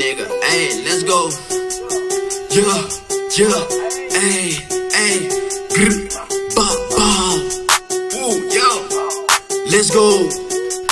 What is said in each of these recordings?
Nigga, let's go. Yeah, yeah. Ooh, yo, let's go.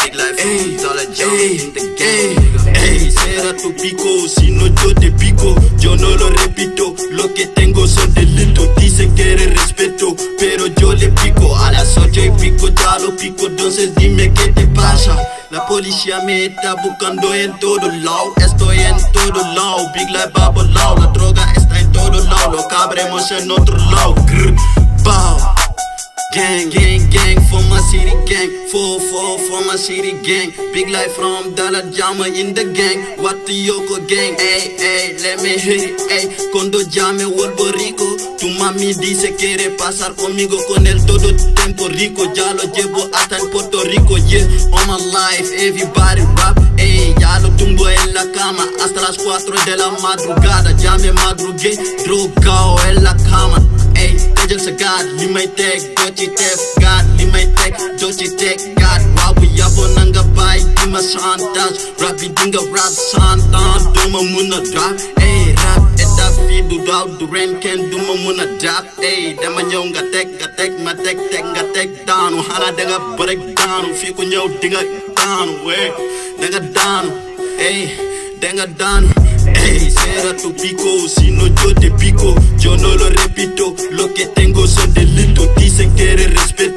Big Laye, ayy, all in the game, ayy tu pico, si no yo te pico. Yo no lo repito, lo que tengo son delitos. Dicen que eres respeto, pero yo le pico. A las ocho y pico ya lo pico, entonces dime qué te pasa. La policía me está buscando en todo lado, estoy en todo lado. Big life lado, la droga está en todo lado, lo cabremos en otro lado. Grr. Gang, gang, gang gang. Four, four for my city gang. Big Laye from Dollar Jama in the gang. What the Yoko gang? Hey, hey, let me hit it. Hey, cuando llame vuelvo rico. Tu mami dice quiere pasar conmigo con el todo tiempo rico. Ya lo llevo hasta en Puerto Rico. Yeah, all my life, everybody rap. Hey, ya lo tumbo en la cama hasta las 4 de la madrugada. Ya me madrugué, drogado en la cama. Ey, tëjal sa gaat li may teg doo ci def gaat li may chantage rap bi di nga rap chantant doo ma mun a rap ey rap état fii du daaw du ren kenn du ma mun a dap ey dama ñëw nga teg nga teg ma teg teg nga teg daanu xanaa da nga break daanu fii ku ñëw di nga daanu wey da nga daanu ey da nga daanu Ey, será tu pico, si no yo te pico. Yo no lo repito, lo que tengo son delitos. Dicen que eres respeto,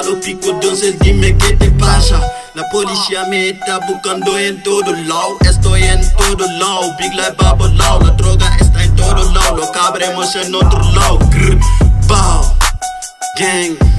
y pico entonces dime qué te pasa La policía me está buscando en todo lado. Estoy en todo lado, Big Laye lado La droga está en todo lado, lo cabremos en otro lado. Grr, bow, gang